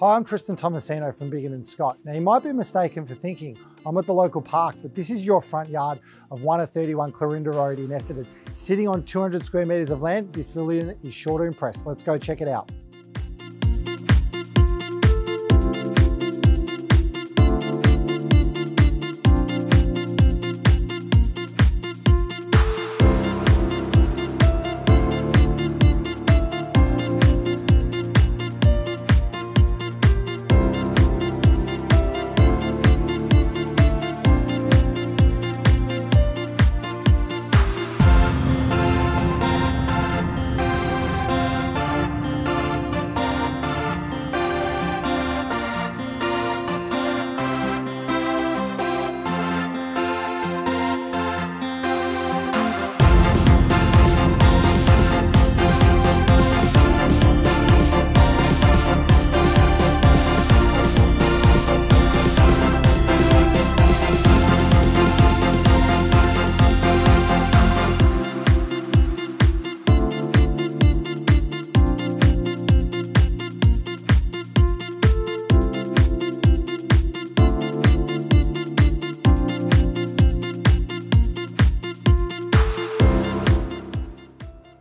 Hi, I'm Tristan Tomasino from Biggin & Scott. Now you might be mistaken for thinking I'm at the local park, but this is your front yard of 1 of 31 Clarinda Road in Essendon. Sitting on 200 square metres of land, this pavilion is sure to impress. Let's go check it out.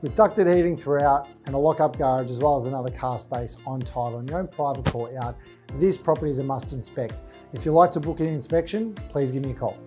With ducted heating throughout and a lock-up garage as well as another car space on title on your own private courtyard, this property is a must inspect. If you'd like to book an inspection, please give me a call.